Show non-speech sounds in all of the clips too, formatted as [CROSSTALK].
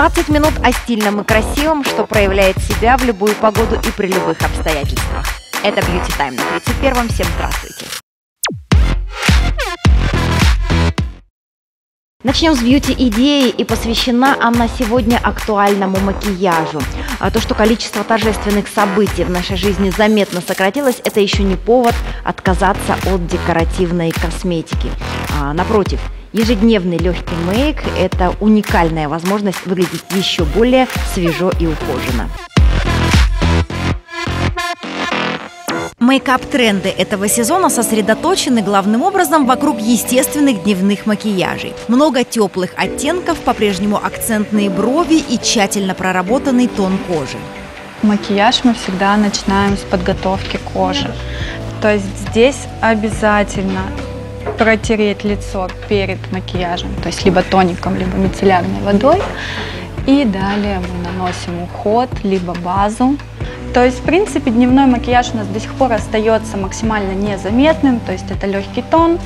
20 минут о стильном и красивом, что проявляет себя в любую погоду и при любых обстоятельствах. Это Beauty Time на 31-м. Всем здравствуйте. Начнем с бьюти-идеи, и посвящена она сегодня актуальному макияжу. А то, что количество торжественных событий в нашей жизни заметно сократилось, это еще не повод отказаться от декоративной косметики. А, напротив, ежедневный легкий мейк – это уникальная возможность выглядеть еще более свежо и ухоженно. Мейкап-тренды этого сезона сосредоточены главным образом вокруг естественных дневных макияжей. Много теплых оттенков, по-прежнему акцентные брови и тщательно проработанный тон кожи. Макияж мы всегда начинаем с подготовки кожи. То есть здесь обязательно протереть лицо перед макияжем, то есть либо тоником, либо мицеллярной водой. И далее мы наносим уход, либо базу то есть, в принципе, дневной макияж у нас до сих пор остается максимально незаметным, то есть это легкий тон,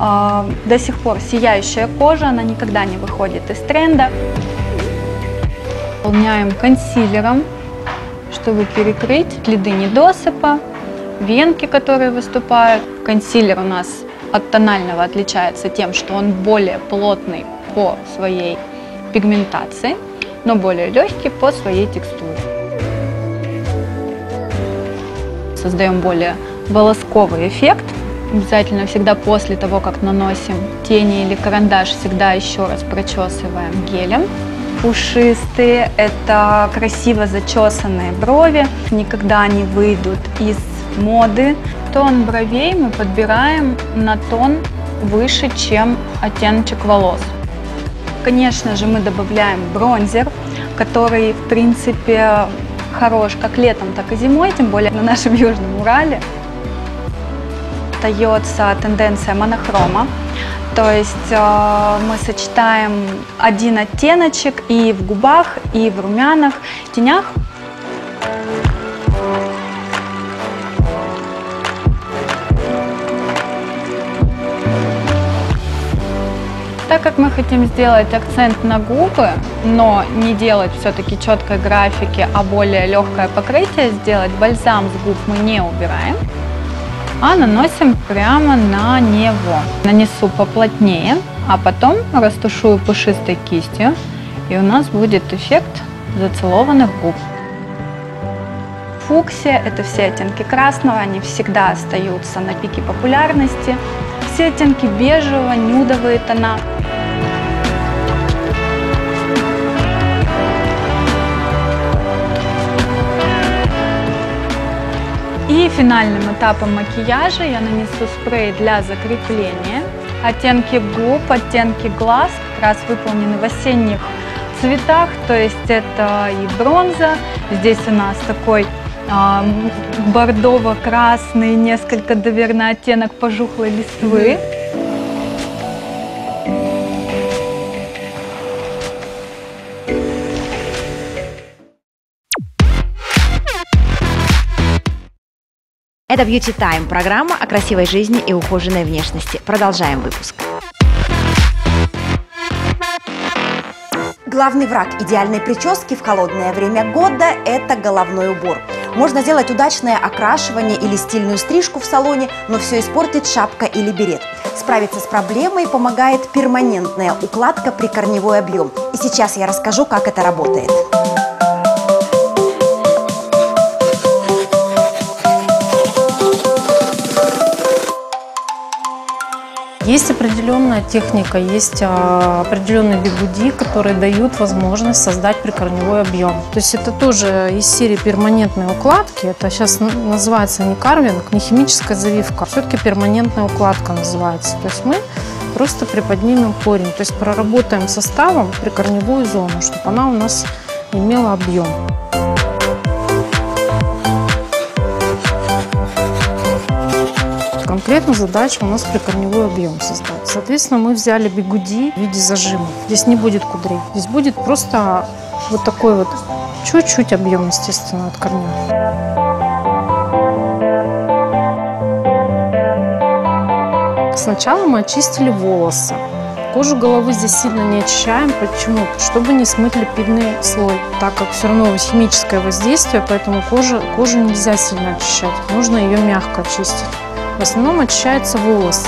а, до сих пор сияющая кожа, она никогда не выходит из тренда. Выполняем консилером, чтобы перекрыть следы недосыпа, венки, которые выступают. Консилер у нас от тонального отличается тем, что он более плотный по своей пигментации, но более легкий по своей текстуре. создаем более волосковый эффект. Обязательно всегда после того, как наносим тени или карандаш, всегда еще раз прочесываем гелем. Пушистые – это красиво зачесанные брови, никогда не выйдут из моды. Тон бровей мы подбираем на тон выше, чем оттеночек волос. Конечно же, мы добавляем бронзер, который, в принципе, хорош как летом, так и зимой, тем более на нашем Южном Урале. Остается тенденция монохрома, то есть э, мы сочетаем один оттеночек и в губах, и в румянах, тенях. Так как мы хотим сделать акцент на губы, но не делать все-таки четкой графики, а более легкое покрытие сделать, бальзам с губ мы не убираем, а наносим прямо на него. Нанесу поплотнее, а потом растушую пушистой кистью, и у нас будет эффект зацелованных губ. Фуксия – это все оттенки красного, они всегда остаются на пике популярности. Все оттенки бежевого, нюдовые тона. И финальным этапом макияжа я нанесу спрей для закрепления. Оттенки губ, оттенки глаз как раз выполнены в осенних цветах, то есть это и бронза, здесь у нас такой а, бордово-красный, несколько, наверное, оттенок пожухлой листвы. Это Beauty Time, программа о красивой жизни и ухоженной внешности. Продолжаем выпуск. Главный враг идеальной прически в холодное время года – это головной убор. Можно сделать удачное окрашивание или стильную стрижку в салоне, но все испортит шапка или берет. Справиться с проблемой помогает перманентная укладка при корневой объем. И сейчас я расскажу, как это работает. Есть определенная техника, есть а, определенные бигуди, которые дают возможность создать прикорневой объем. То есть это тоже из серии перманентной укладки. Это сейчас называется не карвинг, не химическая завивка, а все-таки перманентная укладка называется. То есть мы просто приподнимем корень, то есть проработаем составом прикорневую зону, чтобы она у нас имела объем. Конкретно задача у нас прикорневой объем создать. Соответственно, мы взяли бигуди в виде зажима. Здесь не будет кудрей. Здесь будет просто вот такой вот чуть-чуть объем, естественно, от корней. Сначала мы очистили волосы. Кожу головы здесь сильно не очищаем. Почему? Чтобы не смыть липидный слой. Так как все равно химическое воздействие, поэтому кожу, кожу нельзя сильно очищать. Нужно ее мягко очистить. В основном очищается волос.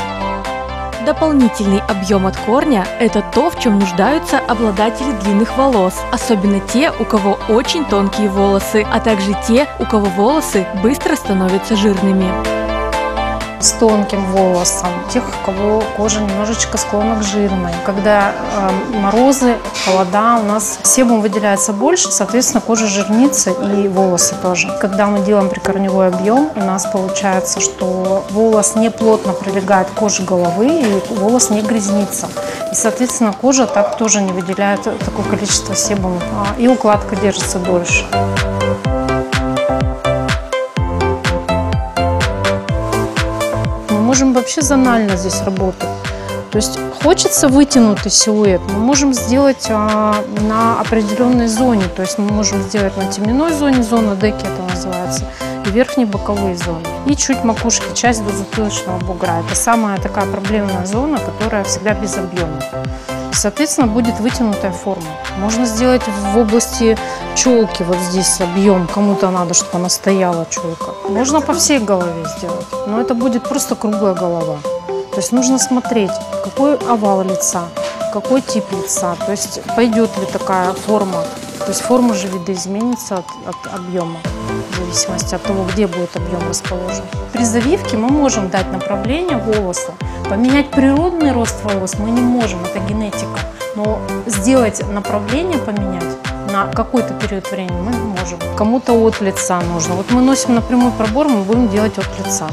Дополнительный объем от корня – это то, в чем нуждаются обладатели длинных волос, особенно те, у кого очень тонкие волосы, а также те, у кого волосы быстро становятся жирными с тонким волосом, тех, у кого кожа немножечко склонна к жирной. Когда э, морозы, холода, у нас себум выделяется больше, соответственно, кожа жирнится и волосы тоже. Когда мы делаем прикорневой объем, у нас получается, что волос не плотно прилегает к коже головы и волос не грязнится. И, соответственно, кожа так тоже не выделяет такое количество себума. И укладка держится дольше. Можем вообще зонально здесь работать. То есть хочется вытянутый силуэт, мы можем сделать а, на определенной зоне. То есть мы можем сделать на теменной зоне, зона деки это называется, и верхние боковые зоны. И чуть макушки, часть до затылочного бугра. Это самая такая проблемная зона, которая всегда без объема. Соответственно, будет вытянутая форма. Можно сделать в области челки вот здесь объем. Кому-то надо, чтобы она стояла челка. Можно по всей голове сделать, но это будет просто круглая голова. То есть нужно смотреть, какой овал лица, какой тип лица, то есть пойдет ли такая форма. То есть форма же видоизменится от, от объема, в зависимости от того, где будет объем расположен. При завивке мы можем дать направление волоса, поменять природный рост волос мы не можем, это генетика. Но сделать направление, поменять на какой-то период времени мы можем. Кому-то от лица нужно. Вот мы носим на прямой пробор, мы будем делать от лица.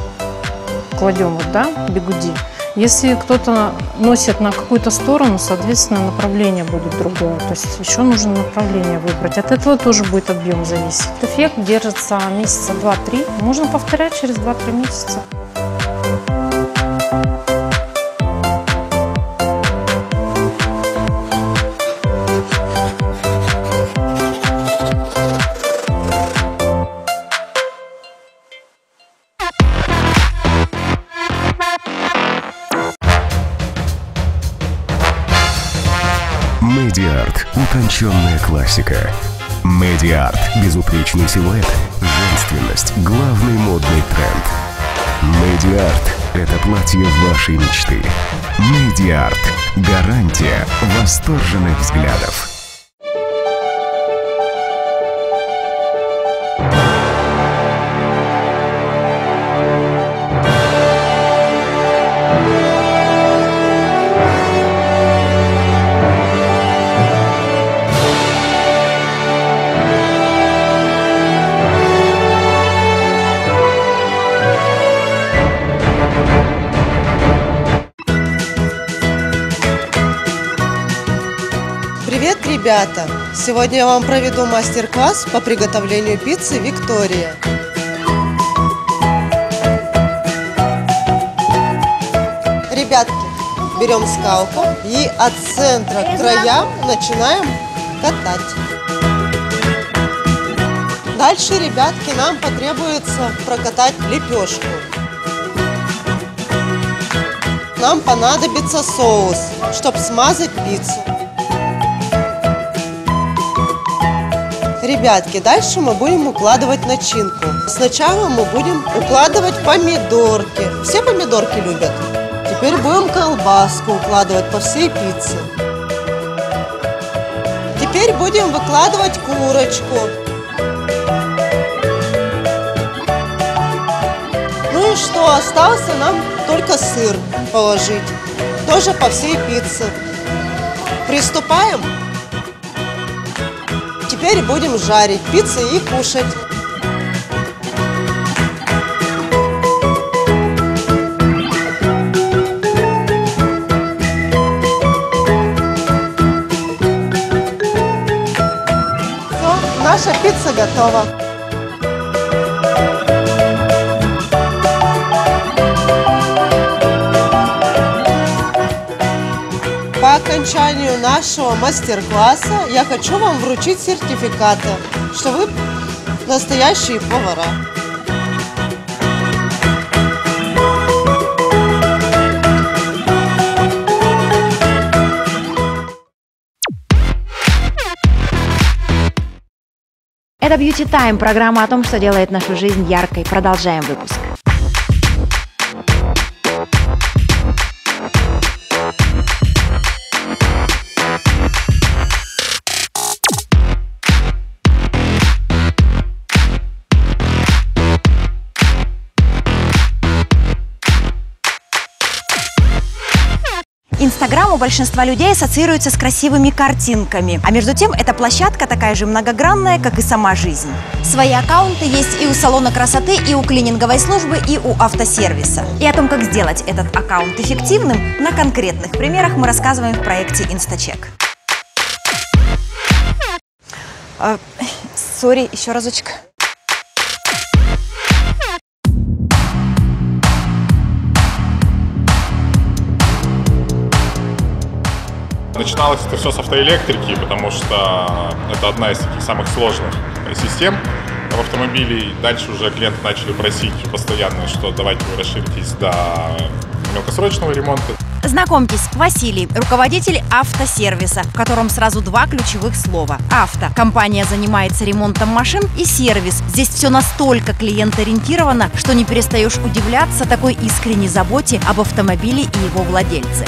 Кладем вот, да, бигуди. Если кто-то носит на какую-то сторону, соответственно, направление будет другое. То есть еще нужно направление выбрать. От этого тоже будет объем зависеть. Эффект держится месяца 2-3. Можно повторять через 2-3 месяца. Утонченная классика. Медиарт. Безупречный силуэт. Женственность. Главный модный тренд. Медиарт. Это платье вашей мечты. Медиарт. Гарантия восторженных взглядов. Ребята! Сегодня я вам проведу мастер-класс по приготовлению пиццы «Виктория». Ребятки, берем скалку и от центра к краям начинаем катать. Дальше, ребятки, нам потребуется прокатать лепешку. Нам понадобится соус, чтобы смазать пиццу. Ребятки, дальше мы будем укладывать начинку. Сначала мы будем укладывать помидорки. Все помидорки любят. Теперь будем колбаску укладывать по всей пицце. Теперь будем выкладывать курочку. Ну и что, остался нам только сыр положить. Тоже по всей пицце. Приступаем? Теперь будем жарить пиццы и кушать. Все, наша пицца готова. неделю нашего мастер-класса я хочу вам вручить сертификаты, что вы настоящие повара. Это Beauty Time, программа о том, что делает нашу жизнь яркой. Продолжаем выпуск. Большинства людей ассоциируется с красивыми картинками. А между тем, эта площадка такая же многогранная, как и сама жизнь. Свои аккаунты есть и у салона красоты, и у клининговой службы, и у автосервиса. И о том, как сделать этот аккаунт эффективным, на конкретных примерах мы рассказываем в проекте «Инстачек». А, Сори, еще разочек. Начиналось это все с автоэлектрики, потому что это одна из таких самых сложных систем в автомобиле. Дальше уже клиенты начали просить постоянно, что давайте вы расширитесь до мелкосрочного ремонта. Знакомьтесь, Василий, руководитель автосервиса, в котором сразу два ключевых слова. Авто. Компания занимается ремонтом машин и сервис. Здесь все настолько клиент-ориентировано, что не перестаешь удивляться такой искренней заботе об автомобиле и его владельце.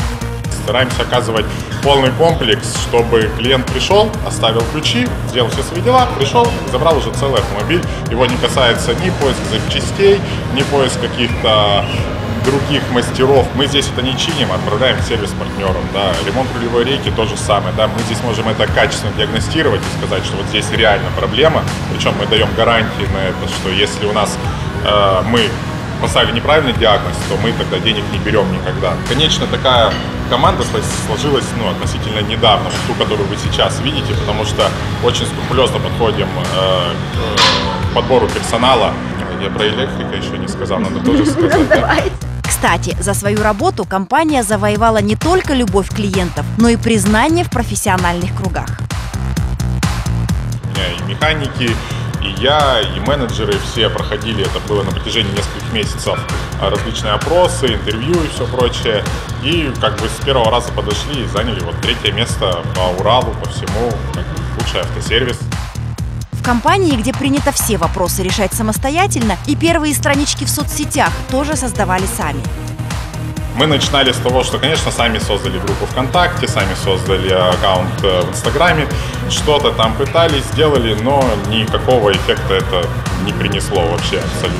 Стараемся оказывать полный комплекс, чтобы клиент пришел, оставил ключи, сделал все свои дела, пришел, забрал уже целый автомобиль. Его не касается ни поиска запчастей, ни поиска каких-то других мастеров. Мы здесь это не чиним, отправляем сервис партнерам. Да. Ремонт рулевой рейки то же самое. Да. Мы здесь можем это качественно диагностировать и сказать, что вот здесь реально проблема. Причем мы даем гарантии на это, что если у нас э, мы поставили неправильный диагноз, то мы тогда денег не берем никогда. Конечно, такая команда сложилась ну, относительно недавно, ту, которую вы сейчас видите, потому что очень скрупулезно подходим э, к подбору персонала. Я про электрика еще не сказал, надо тоже [LAUGHS] сказать. Да? Кстати, за свою работу компания завоевала не только любовь клиентов, но и признание в профессиональных кругах. У меня и механики, и я, и менеджеры все проходили, это было на протяжении нескольких месяцев, а, различные опросы, интервью и все прочее. И как бы с первого раза подошли и заняли вот третье место по Уралу, по всему, как лучший автосервис. В компании, где принято все вопросы решать самостоятельно, и первые странички в соцсетях тоже создавали сами. Мы начинали с того, что, конечно, сами создали группу ВКонтакте, сами создали аккаунт э, в Инстаграме, что-то там пытались, сделали, но никакого эффекта это не принесло вообще абсолютно.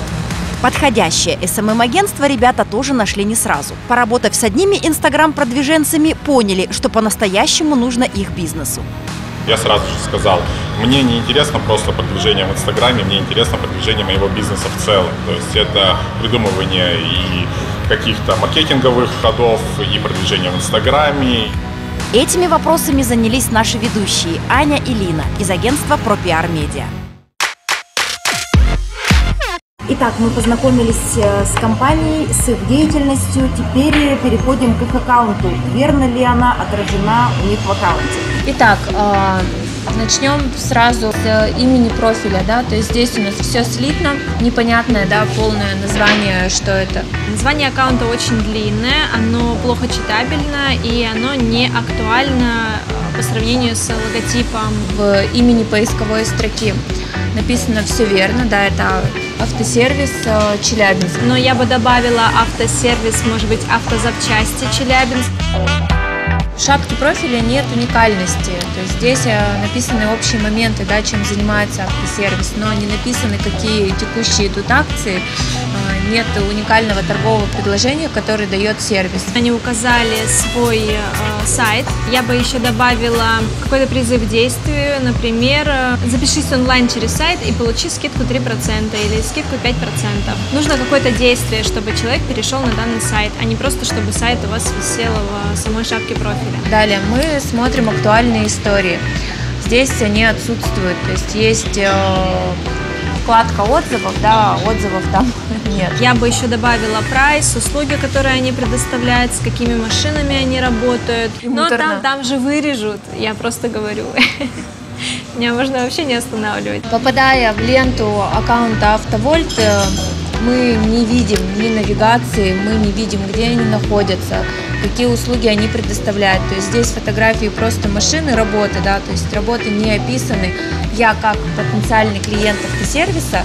Подходящее SMM-агентство ребята тоже нашли не сразу. Поработав с одними инстаграм-продвиженцами, поняли, что по-настоящему нужно их бизнесу. Я сразу же сказал, мне не интересно просто продвижение в Инстаграме, мне интересно продвижение моего бизнеса в целом. То есть это придумывание и каких-то маркетинговых ходов и продвижения в Инстаграме. Этими вопросами занялись наши ведущие Аня и Лина из агентства ProPR Media. Итак, мы познакомились э, с компанией, с их деятельностью. Теперь переходим к их аккаунту. Верно ли она отражена у них в аккаунте? Итак, а, Начнем сразу с имени профиля, да, то есть здесь у нас все слитно, непонятное, да, полное название, что это. Название аккаунта очень длинное, оно плохо читабельно и оно не актуально э, по сравнению с логотипом. В имени поисковой строки написано все верно, да, это автосервис э, Челябинск. Но я бы добавила автосервис, может быть, автозапчасти Челябинск. В шапке профиля нет уникальности, то есть здесь э, написаны общие моменты, да, чем занимается автосервис, но не написаны, какие текущие идут акции, э, нет уникального торгового предложения, которое дает сервис. Они указали свой э, сайт. Я бы еще добавила какой-то призыв к действию, например, э, запишись онлайн через сайт и получи скидку 3% или скидку 5%. Нужно какое-то действие, чтобы человек перешел на данный сайт, а не просто, чтобы сайт у вас висел в самой шапке профиля. Далее мы смотрим актуальные истории. Здесь они отсутствуют, то есть есть э, вкладка отзывов, да, отзывов там [LAUGHS] нет. Я бы еще добавила прайс, услуги, которые они предоставляют, с какими машинами они работают. Но там, там же вырежут, я просто говорю. [LAUGHS] Меня можно вообще не останавливать. Попадая в ленту аккаунта Автовольт, э, мы не видим ни навигации, мы не видим, где они находятся, какие услуги они предоставляют. То есть здесь фотографии просто машины работы, да, то есть работы не описаны. Я как потенциальный клиент автосервиса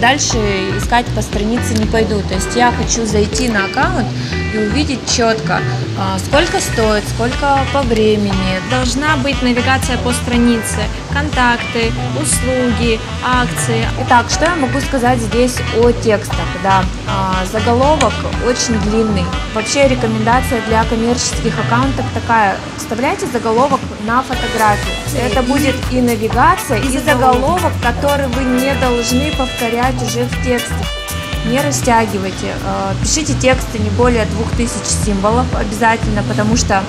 дальше искать по странице не пойду. То есть я хочу зайти на аккаунт и увидеть четко, а, сколько стоит, сколько по времени. Должна быть навигация по странице, контакты, услуги, акции. Итак, что я могу сказать здесь о текстах? Да, а, заголовок очень длинный. Вообще рекомендация для коммерческих аккаунтов такая. Вставляйте заголовок на фотографию. Это будет и навигация, и заголовок, который вы не должны повторять уже в тексте не растягивайте. Э, пишите тексты не более 2000 символов обязательно, потому что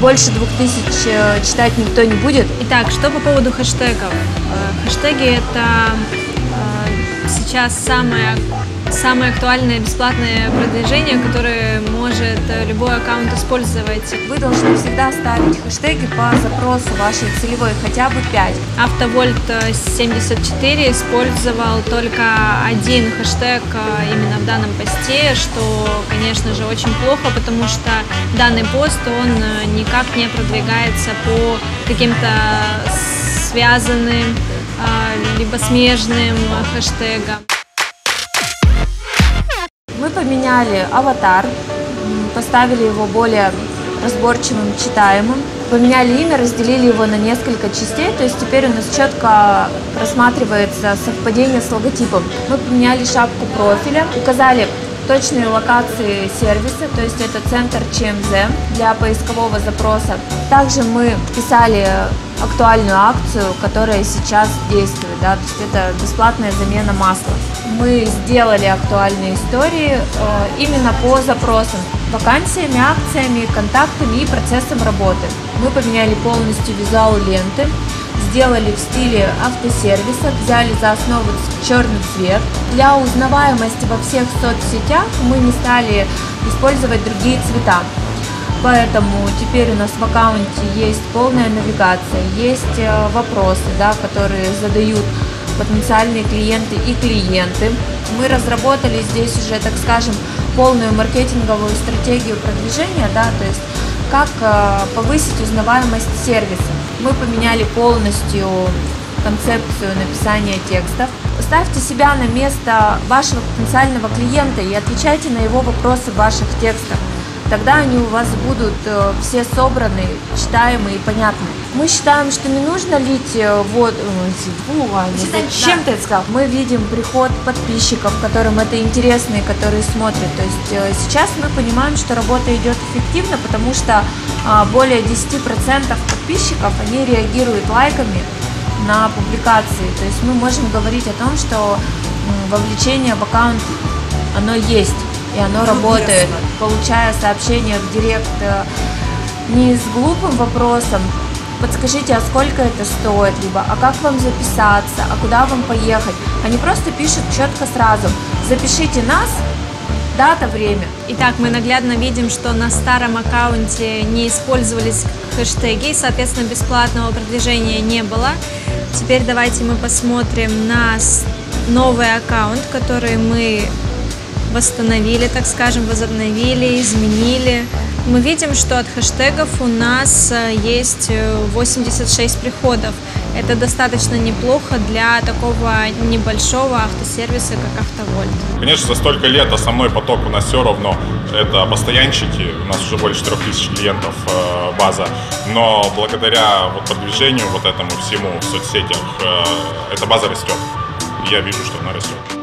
больше 2000 э, читать никто не будет. Итак, что по поводу хэштегов? Э, хэштеги это сейчас самое самое актуальное бесплатное продвижение, которое может э, любой аккаунт использовать. Вы должны всегда ставить хэштеги по запросу вашей целевой, хотя бы 5. Автовольт 74 использовал только один хэштег э, именно в данном посте, что, конечно же, очень плохо, потому что данный пост, он э, никак не продвигается по каким-то связанным либо смежным хэштегам. Мы поменяли аватар, поставили его более разборчивым, читаемым. Поменяли имя, разделили его на несколько частей, то есть теперь у нас четко просматривается совпадение с логотипом. Мы поменяли шапку профиля, указали точные локации сервиса, то есть это центр ЧМЗ для поискового запроса. Также мы писали актуальную акцию, которая сейчас действует, да, то есть это бесплатная замена масла. Мы сделали актуальные истории э, именно по запросам, вакансиями, акциями, контактами и процессом работы. Мы поменяли полностью визуал ленты, сделали в стиле автосервиса, взяли за основу черный цвет. Для узнаваемости во всех соцсетях мы не стали использовать другие цвета. Поэтому теперь у нас в аккаунте есть полная навигация, есть э, вопросы, да, которые задают потенциальные клиенты и клиенты. Мы разработали здесь уже, так скажем, полную маркетинговую стратегию продвижения, да, то есть как э, повысить узнаваемость сервиса. Мы поменяли полностью концепцию написания текстов. Ставьте себя на место вашего потенциального клиента и отвечайте на его вопросы в ваших текстах тогда они у вас будут э, все собраны, читаемые и понятные. Мы считаем, что не нужно лить э, воду, чем ты это сказал? Мы видим приход подписчиков, которым это интересно и которые смотрят. То есть э, сейчас мы понимаем, что работа идет эффективно, потому что а, более 10% подписчиков, они реагируют лайками на публикации. То есть мы можем говорить о том, что вовлечение в аккаунт, оно есть и оно работает, получая сообщение в директ э, не с глупым вопросом, подскажите, а сколько это стоит, либо а как вам записаться, а куда вам поехать. Они просто пишут четко сразу, запишите нас, дата, время. Итак, мы наглядно видим, что на старом аккаунте не использовались хэштеги, соответственно, бесплатного продвижения не было. Теперь давайте мы посмотрим на новый аккаунт, который мы восстановили, так скажем, возобновили, изменили. Мы видим, что от хэштегов у нас э, есть 86 э, приходов. Это достаточно неплохо для такого небольшого автосервиса, как Автовольт. Конечно, за столько лет основной поток у нас все равно это постоянщики. У нас уже больше 3000 клиентов э, база. Но благодаря вот продвижению вот этому всему в соцсетях эта база растет. я вижу, что она растет.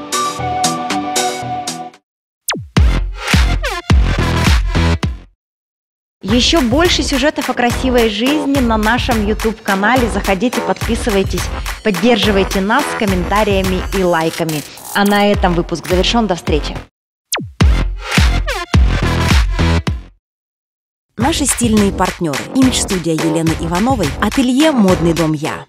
Еще больше сюжетов о красивой жизни на нашем YouTube-канале. Заходите, подписывайтесь, поддерживайте нас комментариями и лайками. А на этом выпуск завершен. До встречи. Наши стильные партнеры. Имидж-студия Елены Ивановой. Ателье «Модный дом Я».